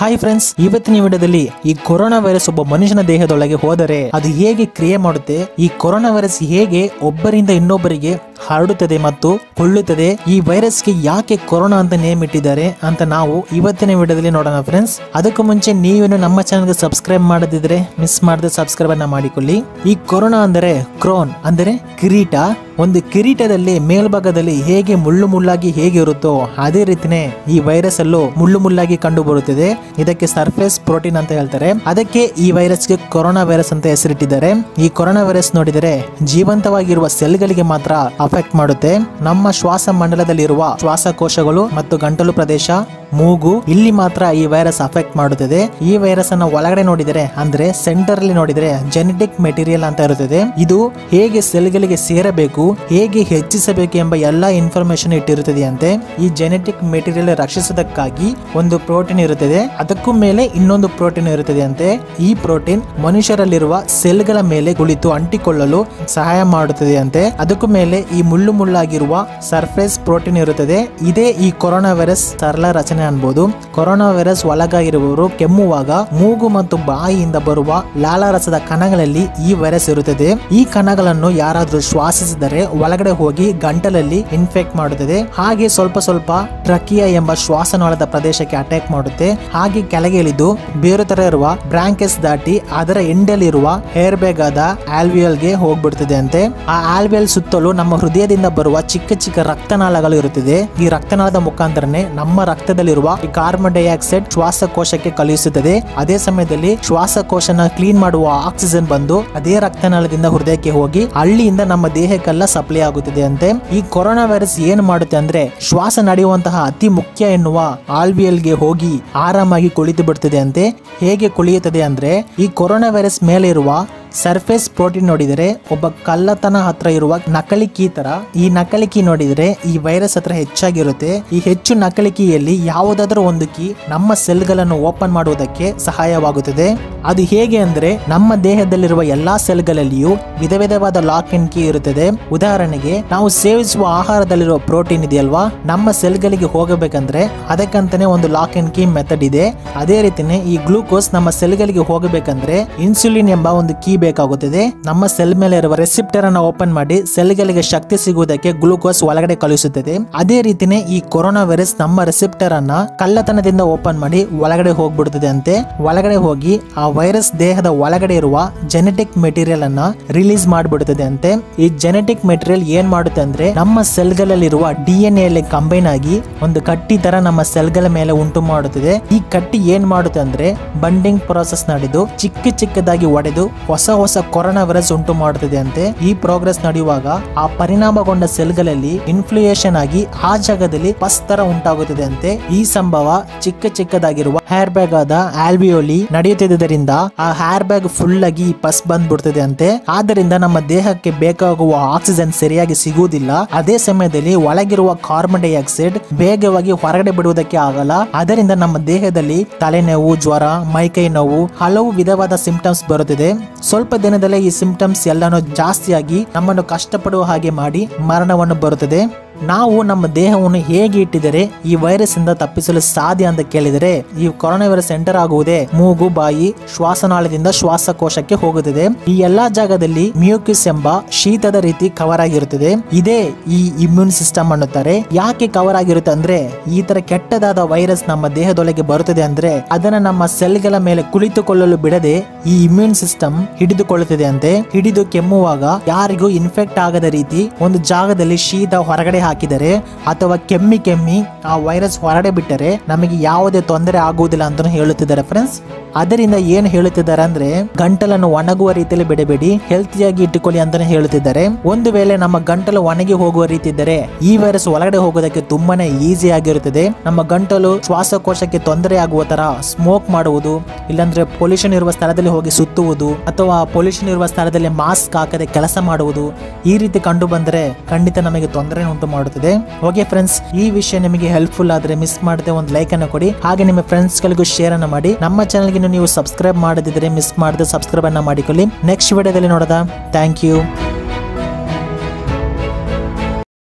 Hi friends ಇವತ್ತಿನ ವಿಡಿಯೋದಲ್ಲಿ ಈ ಕೊರೋನಾ ವೈರಸ್ ಒಬ್ಬ ಮನುಷ್ಯನ ದೇಹದೊಳಗೆ ಹೋದರೆ ಅದು ಹೇಗೆ ಕ್ರಿಯೆ ಮಾಡುತ್ತೆ, ಈ ಕೊರೋನಾ ವೈರಸ್ ಹೇಗೆ ಒಬ್ಬರಿಂದ ಇನ್ನೊಬ್ಬರಿಗೆ ಹರಡುತ್ತದೆ ಮತ್ತು ಕೊಳ್ಳುತ್ತದೆ ಈ ವೈರಸ್ಗೆ ಯಾಕೆ ಕೊರೋನಾ ಅಂತ ನೇಮ್ ಇಟ್ಟಿದ್ದಾರೆ ಅಂತ ನಾವು ಇವತ್ತಿನ ವಿಡಿಯೋದಲ್ಲಿ ನೋಡೋಣ ಫ್ರೆಂಡ್ಸ್ ಅದಕ್ಕೂ ಮುಂಚೆ ನೀವೇನು ನಮ್ಮ ಚಾನಲ್ಗೆ ಸಬ್ಸ್ಕ್ರೈಬ್ ಮಾಡದಿದ್ರೆ ಮಿಸ್ ಮಾಡದೆ ಸಬ್ಸ್ಕ್ರೈಬ್ ಅನ್ನ ಮಾಡಿಕೊಳ್ಳಿ. ಈ ಕೊರೋನಾ ಅಂದರೆ ಕ್ರೋನ್ ಅಂದರೆ ಕಿರೀಟ. ಒಂದು ಕಿರೀಟದಲ್ಲಿ ಮೇಲ್ಭಾಗದಲ್ಲಿ ಹೇಗೆ ಮುಳ್ಳು ಮುಳ್ಳಾಗಿ ಹೇಗೆ ಇರುತ್ತೋ ಅದೇ ರೀತಿನೇ ಈ ವೈರಸ್ ಅಲ್ಲೂ ಮುಳ್ಳು ಮುಳ್ಳಾಗಿ ಕಂಡು ಬರುತ್ತದೆ. ಇದಕ್ಕೆ ಸರ್ಫೇಸ್ ಪ್ರೋಟೀನ್ ಅಂತ ಹೇಳ್ತಾರೆ. ಅದಕ್ಕೆ ಈ ವೈರಸ್ಗೆ ಕೊರೋನಾ ವೈರಸ್ ಅಂತ ಹೆಸರಿಟ್ಟಿದ್ದಾರೆ. ಈ ಕೊರೋನಾ ವೈರಸ್ ನೋಡಿದರೆ ಜೀವಂತವಾಗಿರುವ ಸೆಲ್ಗಳಿಗೆ ಮಾತ್ರ ಅಫೆಕ್ಟ್ ಮಾಡುತ್ತೆ. ನಮ್ಮ ಶ್ವಾಸ ಮಂಡಲದಲ್ಲಿರುವ ಶ್ವಾಸಕೋಶಗಳು ಮತ್ತು ಗಂಟಲು ಪ್ರದೇಶ ಮೂಗು ಇಲ್ಲಿ ಮಾತ್ರ ಈ ವೈರಸ್ ಅಫೆಕ್ಟ್ ಮಾಡುತ್ತದೆ. ಈ ವೈರಸ್ ಅನ್ನ ಒಳಗಡೆ ನೋಡಿದರೆ, ಅಂದ್ರೆ ಸೆಂಟರ್ ಅಲ್ಲಿ ನೋಡಿದರೆ ಜೆನೆಟಿಕ್ ಮೆಟೀರಿಯಲ್ ಅಂತ ಇರುತ್ತದೆ. ಇದು ಹೇಗೆ ಸೆಲ್ಗಳಿಗೆ ಸೇರಬೇಕು, ಹೇಗೆ ಹೆಚ್ಚಿಸಬೇಕು ಎಂಬ ಎಲ್ಲಾ ಇನ್ಫಾರ್ಮೇಶನ್ ಇಟ್ಟಿರುತ್ತದೆ ಅಂತೆ ಈ ಜೆನೆಟಿಕ್ ಮೆಟೀರಿಯಲ್ ರಕ್ಷಿಸೋದಕ್ಕಾಗಿ ಒಂದು ಪ್ರೋಟೀನ್ ಇರುತ್ತದೆ. ಅದಕ್ಕೂ ಮೇಲೆ ಇನ್ನೊಂದು ಪ್ರೋಟೀನ್ ಇರುತ್ತದೆ ಅಂತೆ ಈ ಪ್ರೋಟೀನ್ ಮನುಷ್ಯರಲ್ಲಿರುವ ಸೆಲ್ಗಳ ಮೇಲೆ ಕುಳಿತು ಅಂಟಿಕೊಳ್ಳಲು ಸಹಾಯ ಮಾಡುತ್ತದೆ ಅಂತೆ ಅದಕ್ಕೂ ಮೇಲೆ ಈ ಮುಳ್ಳು ಮುಳ್ಳಾಗಿರುವ ಸರ್ಫೇಸ್ ಪ್ರೋಟೀನ್ ಇರುತ್ತದೆ. ಇದೇ ಈ ಕೊರೋನಾ ವೈರಸ್ ಸರಳ ರಚನೆ ಅನ್ಬೋದು. ಕೊರೋನಾ ವೈರಸ್ ಒಳಗಾಗಿರುವವರು ಕೆಮ್ಮುವಾಗ ಮೂಗು ಮತ್ತು ಬಾಯಿಯಿಂದ ಬರುವ ಲಾಲಾರಸದ ಕಣಗಳಲ್ಲಿ ಈ ವೈರಸ್ ಇರುತ್ತದೆ. ಈ ಕಣಗಳನ್ನು ಯಾರಾದರೂ ಶ್ವಾಸಿಸಿದರೆ ಒಳಗಡೆ ಹೋಗಿ ಗಂಟಲಲ್ಲಿ ಇನ್ಫೆಕ್ಟ್ ಮಾಡುತ್ತದೆ. ಹಾಗೆ ಸ್ವಲ್ಪ ಸ್ವಲ್ಪ ಟ್ರಕಿಯಾ ಎಂಬ ಶ್ವಾಸನಾಳದ ಪ್ರದೇಶಕ್ಕೆ ಅಟ್ಯಾಕ್ ಮಾಡುತ್ತೆ. ಹಾಗೆ ಕೆಳಗೆ ಇಳಿದು ಬೇರೆ ತರ ಇರುವ ಬ್ರಾಂಕೆಸ್ ದಾಟಿ ಅದರ ಎಂಡಲ್ಲಿರುವ ಹೇರ್ ಬ್ಯಾಗ್ ಆದ ಆಲ್ವಿಯಲ್ಗೆ ಹೋಗ್ಬಿಡ್ತದೆ ಅಂತೆ. ಆ ಆಲ್ವಿಯಲ್ ಸುತ್ತಲೂ ನಮ್ಮ ಹೃದಯದಿಂದ ಬರುವ ಚಿಕ್ಕ ಚಿಕ್ಕ ರಕ್ತನಾಳಗಳು ಇರುತ್ತದೆ. ಈ ರಕ್ತನಾಳದ ಮುಖಾಂತರನೇ ನಮ್ಮ ರಕ್ತದಲ್ಲಿರುವ ಈ ಕಾರ್ಬನ್ ಡೈಆಕ್ಸೈಡ್ ಶ್ವಾಸಕೋಶಕ್ಕೆ ಕಳುಹಿಸುತ್ತದೆ. ಅದೇ ಸಮಯದಲ್ಲಿ ಶ್ವಾಸಕೋಶನ ಕ್ಲೀನ್ ಮಾಡುವ ಆಕ್ಸಿಜನ್ ಬಂದು ಅದೇ ರಕ್ತನಾಳದಿಂದ ಹೃದಯಕ್ಕೆ ಹೋಗಿ ಹಳ್ಳಿಯಿಂದ ನಮ್ಮ ದೇಹಕ್ಕೆಲ್ಲ ಸಪ್ಲೈ ಆಗುತ್ತದೆ ಅಂತೆ. ಈ ಕೊರೋನಾ ವೈರಸ್ ಏನು ಮಾಡುತ್ತೆ ಅಂದ್ರೆ ಶ್ವಾಸ ನಡೆಯುವಂತಹ ಅತಿ ಮುಖ್ಯ ಎನ್ನುವ ಆಲ್ವಿಯಲ್ಗೆ ಹೋಗಿ ಆರಾಮಾಗಿ ಕುಳಿತು ಬಿಡ್ತದೆ ಅಂತೆ. ಹೇಗೆ ಕುಳಿಯುತ್ತದೆ ಅಂದ್ರೆ ಈ ಕೊರೋನಾ ವೈರಸ್ ಮೇಲೆ ಇರುವ ಸರ್ಫೇಸ್ ಪ್ರೋಟೀನ್ ನೋಡಿದರೆ ಒಬ್ಬ ಕಲ್ಲತನ ಹತ್ರ ಇರುವ ನಕಲಿ ಕೀ ತರ. ಈ ನಕಲಿ ಕೀ ನೋಡಿದರೆ ಈ ವೈರಸ್ ಹತ್ರ ಹೆಚ್ಚಾಗಿರುತ್ತೆ. ಈ ಹೆಚ್ಚು ನಕಲಿ ಕೀಯಲ್ಲಿ ಯಾವುದಾದ್ರೂ ಒಂದು ಕೀ ನಮ್ಮ ಸೆಲ್ಗಳನ್ನು ಓಪನ್ ಮಾಡುವುದಕ್ಕೆ ಸಹಾಯವಾಗುತ್ತದೆ. ಅದು ಹೇಗೆ ಅಂದ್ರೆ ನಮ್ಮ ದೇಹದಲ್ಲಿರುವ ಎಲ್ಲಾ ಸೆಲ್ಗಳಲ್ಲಿಯೂ ವಿಧ ವಿಧವಾದ ಲಾಕ್ ಅಂಡ್ ಕೀ ಇರುತ್ತದೆ. ಉದಾಹರಣೆಗೆ, ನಾವು ಸೇವಿಸುವ ಆಹಾರದಲ್ಲಿರುವ ಪ್ರೋಟೀನ್ ಇದೆಯಲ್ವಾ? ನಮ್ಮ ಸೆಲ್ಗಳಿಗೆ ಹೋಗಬೇಕಂದ್ರೆ ಅದಕ್ಕಂತಾನೆ ಒಂದು ಲಾಕ್ ಅಂಡ್ ಕೀ ಮೆಥಡ್ ಇದೆ. ಅದೇ ರೀತಿನೇ ಈ ಗ್ಲೂಕೋಸ್ ನಮ್ಮ ಸೆಲ್ಗಳಿಗೆ ಹೋಗಬೇಕಂದ್ರೆ ಇನ್ಸುಲಿನ್ ಎಂಬ ಒಂದು ಕೀ ಬೇಕಾಗುತ್ತದೆ. ನಮ್ಮ ಸೆಲ್ ಮೇಲೆ ಇರುವ ರೆಸಿಪ್ಟರ್ ಅನ್ನು ಓಪನ್ ಮಾಡಿ ಸೆಲ್ಗಳಿಗೆ ಶಕ್ತಿ ಸಿಗುವುದಕ್ಕೆ ಗ್ಲೂಕೋಸ್ ಒಳಗಡೆ ಕಳುಹಿಸುತ್ತದೆ. ಅದೇ ರೀತಿನೇ ಈ ಕೊರೋನಾ ವೈರಸ್ ನಮ್ಮ ರೆಸಿಪ್ಟರ್ ಅನ್ನ ಕಳ್ಳತನದಿಂದ ಓಪನ್ ಮಾಡಿ ಒಳಗಡೆ ಹೋಗ್ಬಿಡುತ್ತದೆ ಅಂತೆ ಒಳಗಡೆ ಹೋಗಿ ಆ ವೈರಸ್ ದೇಹದ ಒಳಗಡೆ ಇರುವ ಜೆನೆಟಿಕ್ ಮೆಟೀರಿಯಲ್ ಅನ್ನ ರಿಲೀಸ್ ಮಾಡಿಬಿಡುತ್ತದೆ ಅಂತೆ. ಈ ಜೆನೆಟಿಕ್ ಮೆಟೀರಿಯಲ್ ಏನ್ ಮಾಡುತ್ತೆ ಅಂದ್ರೆ ನಮ್ಮ ಸೆಲ್ಗಳಲ್ಲಿರುವ ಡಿ ಎನ್ ಎಲ್ಲಿ ಕಂಬೈನ್ ಆಗಿ ಒಂದು ಕಟ್ಟಿ ತರ ನಮ್ಮ ಸೆಲ್ಗಳ ಮೇಲೆ ಉಂಟು ಮಾಡುತ್ತದೆ. ಈ ಕಟ್ಟಿ ಏನ್ ಮಾಡುತ್ತೆ ಅಂದ್ರೆ ಬಂಡಿಂಗ್ ಪ್ರೊಸೆಸ್ ನಡೆದು ಚಿಕ್ಕ ಚಿಕ್ಕದಾಗಿ ಒಡೆದು ಹೊಸ ಹೊಸ ಕೊರೋನಾ ವೈರಸ್ ಉಂಟು ಮಾಡುತ್ತದೆ ಅಂತೆ. ಈ ಪ್ರೋಗ್ರೆಸ್ ನಡೆಯುವಾಗ ಆ ಪರಿಣಾಮಗೊಂಡ ಸೆಲ್ಗಳಲ್ಲಿ ಇನ್ಫ್ಲೂಯೇಷನ್ ಆಗಿ ಆ ಜಾಗದಲ್ಲಿ ಪಸ್ ತರ ಉಂಟಾಗುತ್ತದೆ ಅಂತೆ. ಈ ಸಂಭವ ಚಿಕ್ಕ ಚಿಕ್ಕದಾಗಿರುವ ಹೇರ್ ಬ್ಯಾಗ್ ಆದ ಆಲ್ವಿಯೋಲಿ ನಡೆಯುತ್ತಿದ್ದರಿಂದ ಆ ಹೇರ್ ಬ್ಯಾಗ್ ಫುಲ್ ಆಗಿ ಪಸ್ ಬಂದ್ಬಿಡ್ತದೆ ಅಂತೆ. ಆದ್ದರಿಂದ ನಮ್ಮ ದೇಹಕ್ಕೆ ಬೇಕಾಗುವ ಆಕ್ಸಿಜನ್ ಸರಿಯಾಗಿ ಸಿಗುವುದಿಲ್ಲ. ಅದೇ ಸಮಯದಲ್ಲಿ ಒಳಗಿರುವ ಕಾರ್ಬನ್ ಡೈಆಕ್ಸೈಡ್ ವೇಗವಾಗಿ ಹೊರಗಡೆ ಬಿಡುವುದಕ್ಕೆ ಆಗಲ್ಲ. ಅದರಿಂದ ನಮ್ಮ ದೇಹದಲ್ಲಿ ತಲೆನೋವು, ಜ್ವರ, ಮೈಕೈ ನೋವು, ಹಲವು ವಿಧವಾದ ಸಿಂಪ್ಟಮ್ಸ್ ಬರುತ್ತಿದೆ. ಸ್ವಲ್ಪ ದಿನದಲ್ಲೇ ಈ ಸಿಂಪ್ಟಮ್ಸ್ ಎಲ್ಲಾನು ಜಾಸ್ತಿಯಾಗಿ ನಮ್ಮನ್ನು ಕಷ್ಟಪಡುವ ಹಾಗೆ ಮಾಡಿ ಮರಣವನ್ನು ಬರುತ್ತದೆ. ನಾವು ನಮ್ಮ ದೇಹವನ್ನು ಹೇಗೆ ಇಟ್ಟಿದರೆ ಈ ವೈರಸ್ ಇಂದ ತಪ್ಪಿಸಲು ಸಾಧ್ಯ ಅಂತ ಕೇಳಿದರೆ, ಈ ಕೊರೋನಾ ವೈರಸ್ ಎಂಟರ್ ಆಗುವುದೇ ಮೂಗು, ಬಾಯಿ, ಶ್ವಾಸನಾಳದಿಂದ ಶ್ವಾಸಕೋಶಕ್ಕೆ ಹೋಗುತ್ತದೆ. ಈ ಎಲ್ಲಾ ಜಾಗದಲ್ಲಿ ಮ್ಯೂಕಿಸ್ ಎಂಬ ಶೀತದ ರೀತಿ ಕವರ್ ಆಗಿರುತ್ತದೆ. ಇದೇ ಈ ಇಮ್ಯೂನ್ ಸಿಸ್ಟಮ್ ಅನ್ನುತ್ತಾರೆ. ಯಾಕೆ ಕವರ್ ಆಗಿರುತ್ತೆ ಅಂದ್ರೆ, ಈ ತರ ಕೆಟ್ಟದಾದ ವೈರಸ್ ನಮ್ಮ ದೇಹದೊಳಗೆ ಬರುತ್ತದೆ ಅಂದ್ರೆ, ಅದನ್ನ ನಮ್ಮ ಸೆಲ್ಗಳ ಮೇಲೆ ಕುಳಿತುಕೊಳ್ಳಲು ಬಿಡದೆ ಈ ಇಮ್ಯೂನ್ ಸಿಸ್ಟಮ್ ಹಿಡಿದುಕೊಳ್ಳುತ್ತದೆ ಅಂತೆ. ಹಿಡಿದು ಕೆಮ್ಮುವಾಗ ಯಾರಿಗೂ ಇನ್ಫೆಕ್ಟ್ ಆಗದ ರೀತಿ ಒಂದು ಜಾಗದಲ್ಲಿ ಶೀತ ಹೊರಗಡೆ ಹಾಕಿದರೆ ಅಥವಾ ಕೆಮ್ಮಿ ಕೆಮ್ಮಿ ಆ ವೈರಸ್ ಹೊರಡೆ ಬಿಟ್ಟರೆ ನಮಗೆ ಯಾವುದೇ ತೊಂದರೆ ಆಗುವುದಿಲ್ಲ ಅಂತ ಹೇಳುತ್ತಿದ್ದಾರೆ ಫ್ರೆಂಡ್ಸ್ ಅದರಿಂದ ಏನ್ ಹೇಳುತ್ತಿದ್ದಾರೆ ಅಂದ್ರೆ ಗಂಟಲನ್ನು ಒಣಗುವ ರೀತಿಯಲ್ಲಿ ಬಿಡಬೇಡಿ ಹೆಲ್ತಿಯಾಗಿ ಇಟ್ಟುಕೊಳ್ಳಿ ಅಂತಾನೆ ಹೇಳುತ್ತಿದ್ದಾರೆ. ಒಂದು ವೇಳೆ ನಮ್ಮ ಗಂಟಲು ಒಣಗಿ ಹೋಗುವ ರೀತಿ ಇದ್ದರೆ ಈ ವೈರಸ್ ಒಳಗಡೆ ಹೋಗೋದಕ್ಕೆ ತುಂಬಾನೇ ಈಸಿ ಆಗಿರುತ್ತದೆ. ನಮ್ಮ ಗಂಟಲು ಶ್ವಾಸಕೋಶಕ್ಕೆ ತೊಂದರೆ ಆಗುವ ತರ ಸ್ಮೋಕ್ ಮಾಡುವುದು, ಇಲ್ಲಾಂದ್ರೆ ಪೊಲ್ಯೂಷನ್ ಇರುವ ಸ್ಥಳದಲ್ಲಿ ಹೋಗಿ ಸುತ್ತುವುದು, ಅಥವಾ ಪೊಲ್ಯೂಷನ್ ಇರುವ ಸ್ಥಳದಲ್ಲಿ ಮಾಸ್ಕ್ ಹಾಕದೆ ಕೆಲಸ ಮಾಡುವುದು ಈ ರೀತಿ ಕಂಡು ಬಂದರೆ ಖಂಡಿತ ನಮಗೆ ತೊಂದರೆ ಉಂಟು ಮಾಡುತ್ತದೆ. ಓಕೆ ಫ್ರೆಂಡ್ಸ್ ಈ ವಿಷಯ ನಿಮಗೆ ಹೆಲ್ಪ್ಫುಲ್ ಆದ್ರೆ ಮಿಸ್ ಮಾಡದೆ ಒಂದು ಲೈಕ್ ಅನ್ನು ಕೊಡಿ. ಹಾಗೆ ನಿಮ್ಮ ಫ್ರೆಂಡ್ಸ್ ಗಳಿಗೂ ಶೇರ್ ಅನ್ನು ಮಾಡಿ. ನಮ್ಮ ಚಾನಲ್ಗೆ ನೀವು ಸಬ್ಸ್ಕ್ರೈಬ್ ಮಾಡದಿದ್ರೆ ಮಿಸ್ ಮಾಡದೆ ಸಬ್ಸ್ಕ್ರೈಬ್ ಅನ್ನ ಮಾಡಿಕೊಳ್ಳಿ. ನೆಕ್ಸ್ಟ್ ವಿಡಿಯೋದಲ್ಲಿ ನೋಡೋದ? Thank you